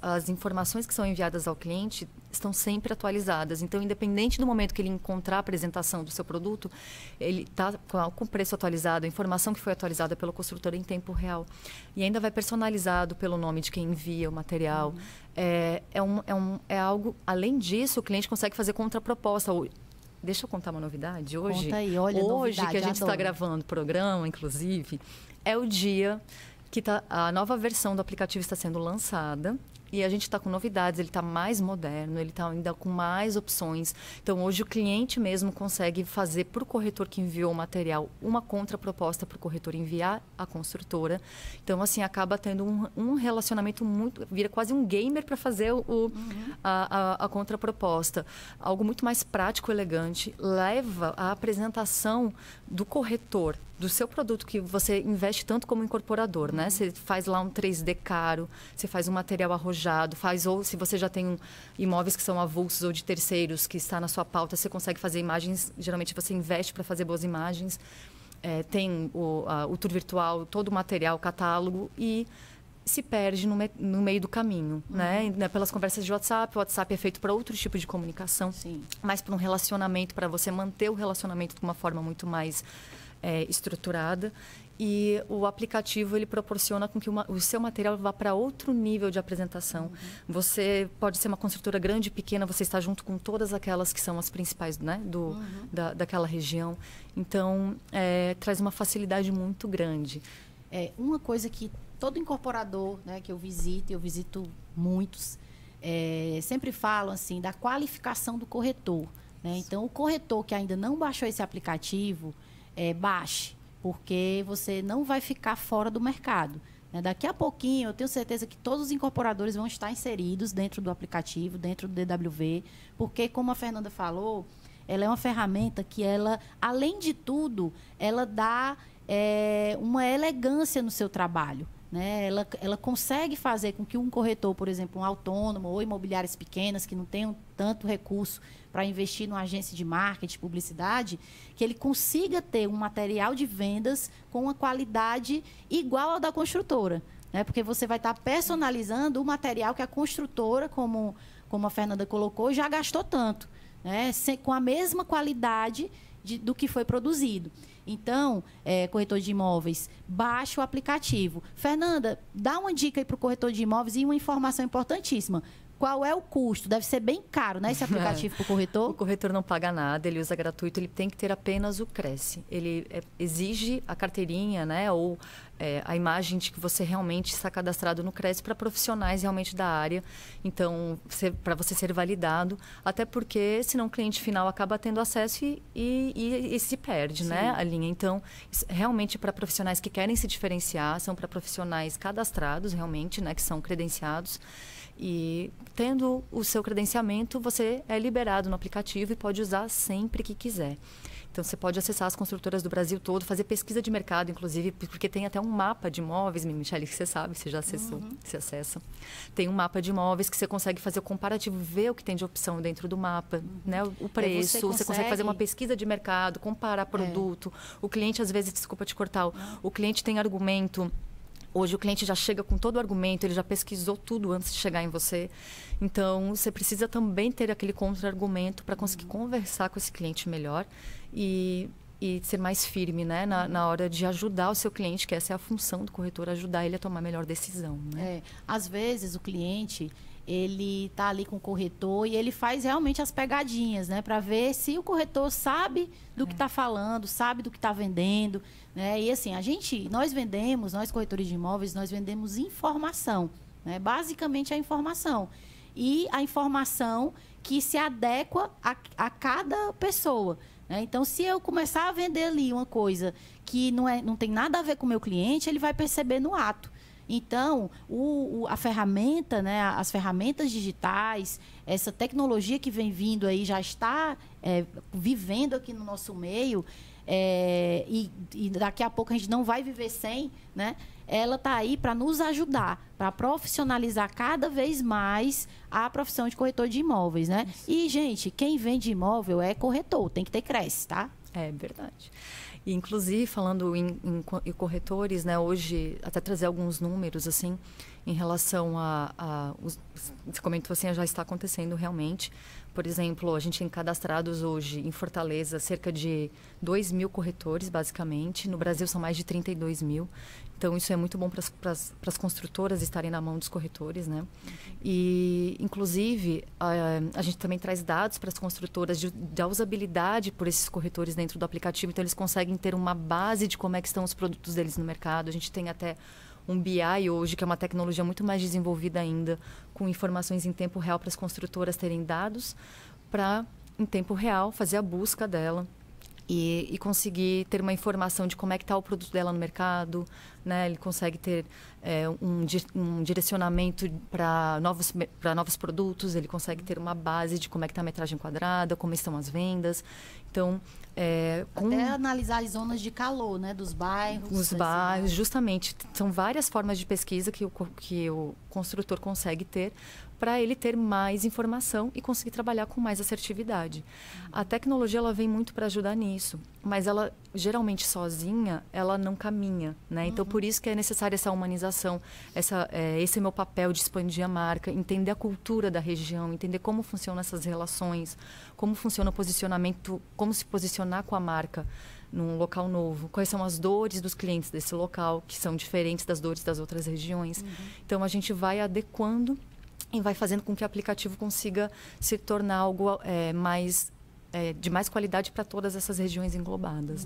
as informações que são enviadas ao cliente estão sempre atualizadas. Então, independente do momento que ele encontrar a apresentação do seu produto, ele está com o preço atualizado, a informação que foi atualizada pelo construtor em tempo real. E ainda vai personalizado pelo nome de quem envia o material. Uhum. É, é, um, é, um, é algo, além disso, o cliente consegue fazer contraproposta. Deixa eu contar uma novidade. Hoje, Conta aí, olha, hoje novidade, que a gente está gravando o programa, inclusive, é o dia que tá, a nova versão do aplicativo está sendo lançada e a gente está com novidades, ele está mais moderno, ele está ainda com mais opções. Então, hoje o cliente mesmo consegue fazer para o corretor que enviou o material uma contraproposta para o corretor enviar à construtora. Então, assim, acaba tendo um, um relacionamento muito. vira quase um gamer para fazer o, uhum. a, a, a contraproposta. Algo muito mais prático, elegante, leva a apresentação do corretor do seu produto que você investe tanto como incorporador, né? Você faz lá um 3D caro, você faz um material arrojado, faz ou se você já tem imóveis que são avulsos ou de terceiros que está na sua pauta, você consegue fazer imagens. Geralmente você investe para fazer boas imagens. É, tem o, a, o tour virtual, todo o material, catálogo e se perde no, me, no meio do caminho, uhum. né? né? Pelas conversas de WhatsApp, o WhatsApp é feito para outro tipo de comunicação, Sim. mas para um relacionamento, para você manter o relacionamento de uma forma muito mais é, estruturada e o aplicativo ele proporciona com que uma, o seu material vá para outro nível de apresentação. Uhum. Você pode ser uma construtora grande, pequena, você está junto com todas aquelas que são as principais, né, do, uhum. da, daquela região. Então é, traz uma facilidade muito grande. É uma coisa que todo incorporador, né, que eu visito, eu visito muitos, é, sempre falam assim da qualificação do corretor. Né? Então o corretor que ainda não baixou esse aplicativo é, baixe, porque você não vai ficar fora do mercado. Né? Daqui a pouquinho, eu tenho certeza que todos os incorporadores vão estar inseridos dentro do aplicativo, dentro do DWV, porque, como a Fernanda falou, ela é uma ferramenta que ela, além de tudo, ela dá é, uma elegância no seu trabalho. Né? Ela, ela consegue fazer com que um corretor, por exemplo, um autônomo ou imobiliárias pequenas que não tenham tanto recurso para investir numa agência de marketing, publicidade, que ele consiga ter um material de vendas com uma qualidade igual ao da construtora. Né? Porque você vai estar tá personalizando o material que a construtora, como, como a Fernanda colocou, já gastou tanto. Né? Com a mesma qualidade de, do que foi produzido. Então, é, corretor de imóveis, baixe o aplicativo. Fernanda, dá uma dica aí para o corretor de imóveis e uma informação importantíssima. Qual é o custo? Deve ser bem caro, né, esse aplicativo para o corretor? O corretor não paga nada, ele usa gratuito, ele tem que ter apenas o Cresce. Ele é, exige a carteirinha, né, ou é, a imagem de que você realmente está cadastrado no Cresce para profissionais realmente da área. Então, para você ser validado, até porque senão o cliente final acaba tendo acesso e, e, e se perde, né, Sim. né, linha. Então, realmente para profissionais que querem se diferenciar, são para profissionais cadastrados realmente, né, que são credenciados. E tendo o seu credenciamento, você é liberado no aplicativo e pode usar sempre que quiser. Então, você pode acessar as construtoras do Brasil todo, fazer pesquisa de mercado, inclusive, porque tem até um mapa de imóveis, Michele, que você sabe, você já acessou, uhum. você acessa. Tem um mapa de imóveis que você consegue fazer o comparativo, ver o que tem de opção dentro do mapa, uhum. né? o preço, você consegue... você consegue... fazer uma pesquisa de mercado, comparar produto. O cliente, às vezes, desculpa te cortar, o, cliente tem argumento Hoje o cliente já chega com todo o argumento, ele já pesquisou tudo antes de chegar em você. Então, você precisa também ter aquele contra-argumento para conseguir uhum. conversar com esse cliente melhor e, e ser mais firme né? Na, na, hora de ajudar o seu cliente, que essa é a função do corretor, ajudar ele a tomar a melhor decisão. Né? É, às vezes o cliente ele tá ali com o corretor e ele faz realmente as pegadinhas, né, para ver se o corretor sabe do é. que está falando, sabe do que está vendendo, né? E assim, a gente, nós vendemos, nós corretores de imóveis, nós vendemos informação, né? Basicamente a informação e a informação que se adequa a, a cada pessoa. Né? Então, se eu começar a vender ali uma coisa que não, é, não tem nada a ver com o meu cliente, ele vai perceber no ato. Então, o, o, a ferramenta, né, as ferramentas digitais, essa tecnologia que vem vindo aí, já está é, vivendo aqui no nosso meio, é, e, e, daqui a pouco a gente não vai viver sem, né? Ela está aí para nos ajudar, para profissionalizar cada vez mais a profissão de corretor de imóveis, né? E, gente, quem vende imóvel é corretor, tem que ter cresce, tá? É verdade. E, inclusive, falando em, em, em, corretores, né, hoje, até trazer alguns números, assim, em relação a... a os, você comentou assim, já está acontecendo realmente. Por exemplo, a gente tem cadastrados hoje em Fortaleza cerca de 2 mil corretores, basicamente. No Brasil são mais de 32 mil. Então, isso é muito bom para as construtoras estarem na mão dos corretores, né? E, inclusive, a, a gente também traz dados para as construtoras de, da usabilidade por esses corretores dentro do aplicativo. Então, eles conseguem ter uma base de como é que estão os produtos deles no mercado. A gente tem até um BI hoje, que é uma tecnologia muito mais desenvolvida ainda, com informações em tempo real para as construtoras terem dados para, em tempo real, fazer a busca dela e, e, conseguir ter uma informação de como é que está o produto dela no mercado, né? Ele consegue ter é, um, um, direcionamento para novos para novos produtos, ele consegue ter uma base de como é que está a metragem quadrada, como estão as vendas. Então, é, com... Até analisar as zonas de calor, né? Dos bairros. Os bairros, justamente. São várias formas de pesquisa que o, que o construtor consegue ter para ele ter mais informação e conseguir trabalhar com mais assertividade. A tecnologia ela vem muito para ajudar nisso, mas ela geralmente sozinha ela não caminha, né? Então uhum. por isso que é necessária essa humanização, essa é, esse é meu papel de expandir a marca, entender a cultura da região, entender como funcionam essas relações, como funciona o posicionamento, como se posicionar com a marca num local novo, quais são as dores dos clientes desse local que são diferentes das dores das outras regiões. Uhum. Então a gente vai adequando e vai fazendo com que o aplicativo consiga se tornar algo é, mais é, de mais qualidade para todas essas regiões englobadas. Né?